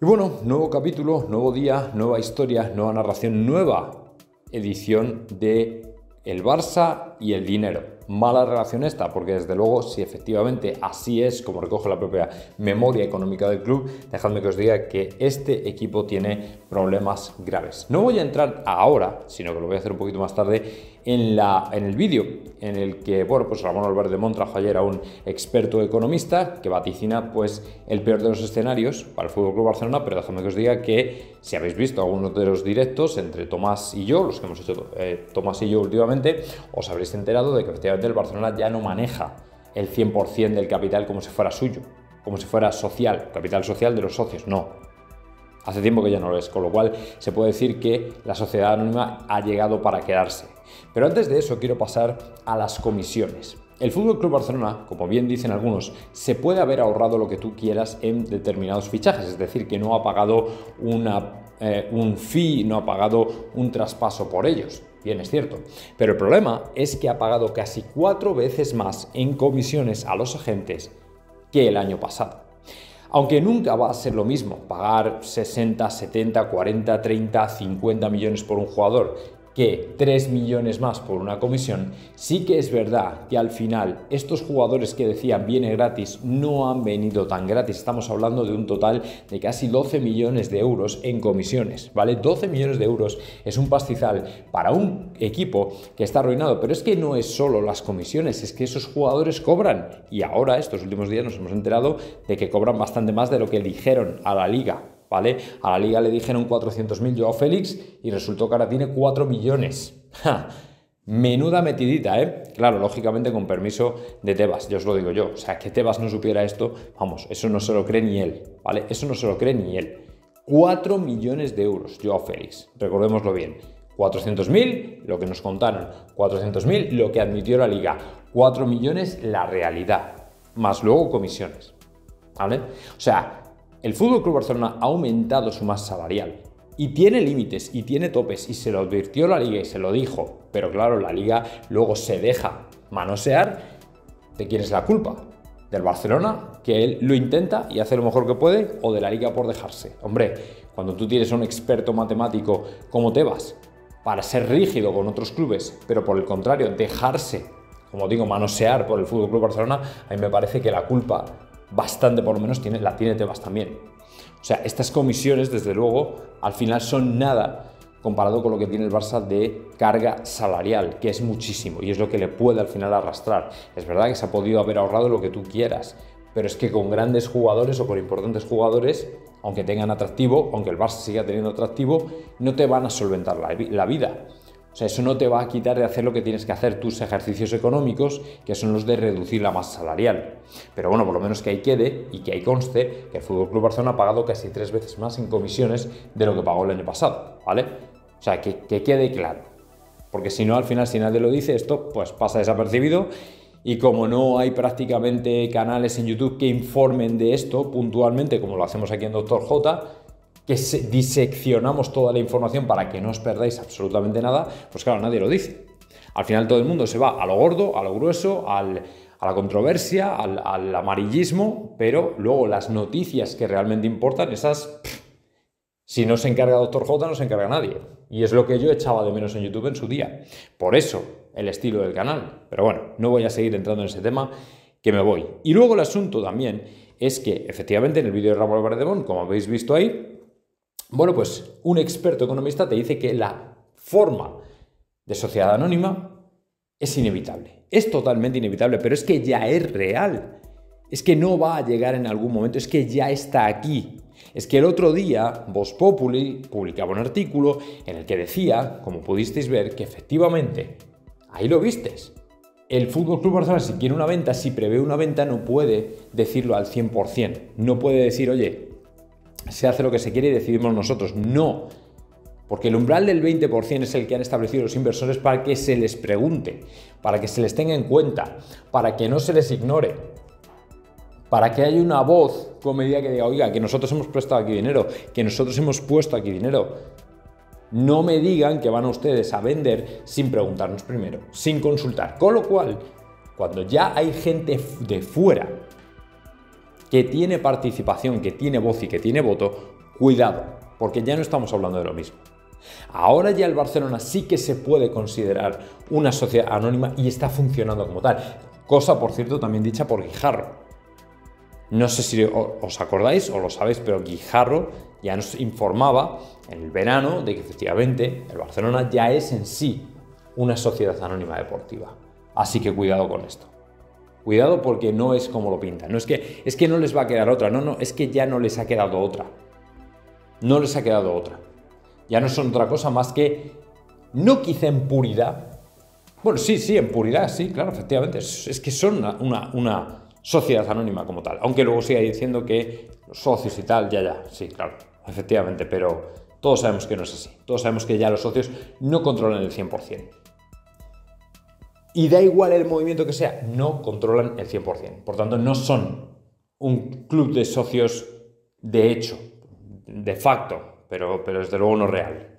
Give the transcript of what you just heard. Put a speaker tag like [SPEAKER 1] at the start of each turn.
[SPEAKER 1] Y bueno, nuevo capítulo, nuevo día, nueva historia, nueva narración, nueva edición de El Barça y el dinero mala relación esta, porque desde luego, si efectivamente así es, como recoge la propia memoria económica del club, dejadme que os diga que este equipo tiene problemas graves. No voy a entrar ahora, sino que lo voy a hacer un poquito más tarde, en, la, en el vídeo en el que, bueno, pues Ramón Albert de trajo ayer a un experto economista que vaticina, pues, el peor de los escenarios para el Fútbol Club Barcelona, pero dejadme que os diga que si habéis visto algunos de los directos entre Tomás y yo, los que hemos hecho eh, Tomás y yo últimamente, os habréis enterado de que efectivamente el Barcelona ya no maneja el 100% del capital como si fuera suyo, como si fuera social, capital social de los socios, no. Hace tiempo que ya no lo es, con lo cual se puede decir que la sociedad anónima ha llegado para quedarse. Pero antes de eso quiero pasar a las comisiones. El Fútbol Club Barcelona, como bien dicen algunos, se puede haber ahorrado lo que tú quieras en determinados fichajes, es decir, que no ha pagado eh, un fee, no ha pagado un traspaso por ellos. Bien, es cierto. Pero el problema es que ha pagado casi cuatro veces más en comisiones a los agentes que el año pasado. Aunque nunca va a ser lo mismo pagar 60, 70, 40, 30, 50 millones por un jugador que 3 millones más por una comisión, sí que es verdad que al final estos jugadores que decían viene gratis no han venido tan gratis. Estamos hablando de un total de casi 12 millones de euros en comisiones, ¿vale? 12 millones de euros es un pastizal para un equipo que está arruinado, pero es que no es solo las comisiones, es que esos jugadores cobran y ahora estos últimos días nos hemos enterado de que cobran bastante más de lo que dijeron a la liga, ¿vale? A la liga le dijeron 400.000 Joao Félix y resultó que ahora tiene 4 millones. Menuda metidita, ¿eh? Claro, lógicamente con permiso de Tebas, yo os lo digo yo. O sea, que Tebas no supiera esto, vamos, eso no se lo cree ni él, ¿vale? Eso no se lo cree ni él. 4 millones de euros, Joao Félix, recordémoslo bien. 400.000, lo que nos contaron. 400.000, lo que admitió la liga. 4 millones, la realidad. Más luego comisiones. ¿Vale? O sea, el Fútbol Club Barcelona ha aumentado su masa salarial y tiene límites y tiene topes y se lo advirtió la liga y se lo dijo, pero claro, la liga luego se deja manosear. ¿De quién es la culpa? ¿Del Barcelona, que él lo intenta y hace lo mejor que puede, o de la liga por dejarse? Hombre, cuando tú tienes un experto matemático como Tebas para ser rígido con otros clubes, pero por el contrario, dejarse, como digo, manosear por el Fútbol Club Barcelona, a mí me parece que la culpa bastante por lo menos tiene, la tiene Tebas también. O sea, estas comisiones, desde luego, al final son nada comparado con lo que tiene el Barça de carga salarial, que es muchísimo y es lo que le puede al final arrastrar. Es verdad que se ha podido haber ahorrado lo que tú quieras, pero es que con grandes jugadores o con importantes jugadores, aunque tengan atractivo, aunque el Barça siga teniendo atractivo, no te van a solventar la, la vida. O sea, eso no te va a quitar de hacer lo que tienes que hacer, tus ejercicios económicos, que son los de reducir la masa salarial. Pero bueno, por lo menos que ahí quede y que ahí conste que el Fútbol Club Barcelona ha pagado casi tres veces más en comisiones de lo que pagó el año pasado, ¿vale? O sea, que, que quede claro. Porque si no, al final, si nadie lo dice, esto pues pasa desapercibido. Y como no hay prácticamente canales en YouTube que informen de esto puntualmente, como lo hacemos aquí en Doctor J, que diseccionamos toda la información para que no os perdáis absolutamente nada, pues claro, nadie lo dice. Al final todo el mundo se va a lo gordo, a lo grueso, a la controversia, al, amarillismo, pero luego las noticias que realmente importan, esas, si no se encarga Doctor J, no se encarga nadie. Y es lo que yo echaba de menos en YouTube en su día. Por eso el estilo del canal. Pero bueno, no voy a seguir entrando en ese tema, que me voy. Y luego el asunto también es que efectivamente en el vídeo de Ramón Verdebón, como habéis visto ahí, bueno, pues un experto economista te dice que la forma de sociedad anónima es inevitable. Es totalmente inevitable, pero es que ya es real. Es que no va a llegar en algún momento, es que ya está aquí. Es que el otro día Vos Populi publicaba un artículo en el que decía, como pudisteis ver, que efectivamente, ahí lo vistes, el Fútbol Club Barcelona si quiere una venta, si prevé una venta, no puede decirlo al 100%. No puede decir, oye, se hace lo que se quiere y decidimos nosotros. No, porque el umbral del 20% es el que han establecido los inversores para que se les pregunte, para que se les tenga en cuenta, para que no se les ignore, para que haya una voz como medida que diga, oiga, que nosotros hemos prestado aquí dinero, que nosotros hemos puesto aquí dinero. No me digan que van ustedes a vender sin preguntarnos primero, sin consultar. Con lo cual, cuando ya hay gente de fuera que tiene participación, que tiene voz y que tiene voto, Cuidado, porque ya no estamos hablando de lo mismo. Ahora ya el Barcelona sí que se puede considerar una sociedad anónima y está funcionando como tal. Cosa, por cierto, también dicha por Guijarro. No sé si os acordáis o lo sabéis, pero Guijarro ya nos informaba en el verano de que efectivamente el Barcelona ya es en sí una sociedad anónima deportiva. Así que cuidado con esto. Cuidado porque no es como lo pintan. No es que, es que no les va a quedar otra. No, no, es que ya no les ha quedado otra. No les ha quedado otra. Ya no son otra cosa más que, no quizá en puridad. Bueno, sí, sí, en puridad, sí, claro, efectivamente. Es, que son una, una, sociedad anónima como tal. Aunque luego siga diciendo que los socios y tal, ya, ya, sí, claro, efectivamente. Pero todos sabemos que no es así. Todos sabemos que ya los socios no controlan el 100%. Y da igual el movimiento que sea, no controlan el 100%. Por tanto, no son un club de socios de hecho, de facto, pero, pero desde luego no real.